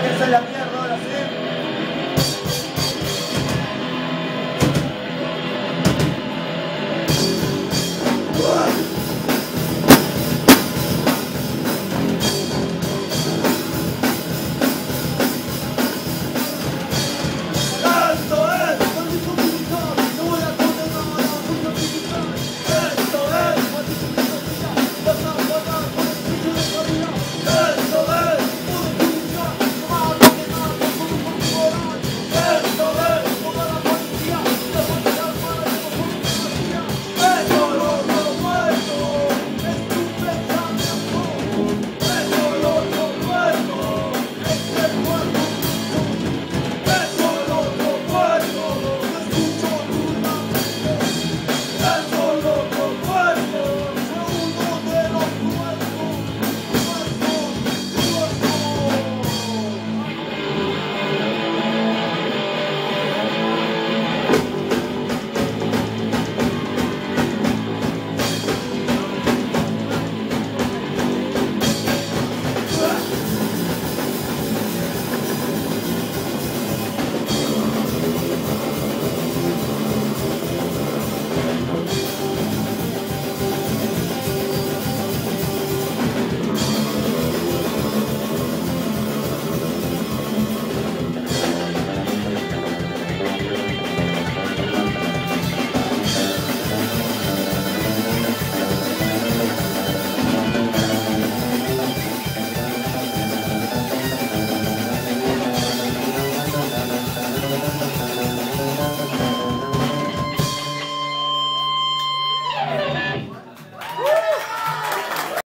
que esa es la mierda.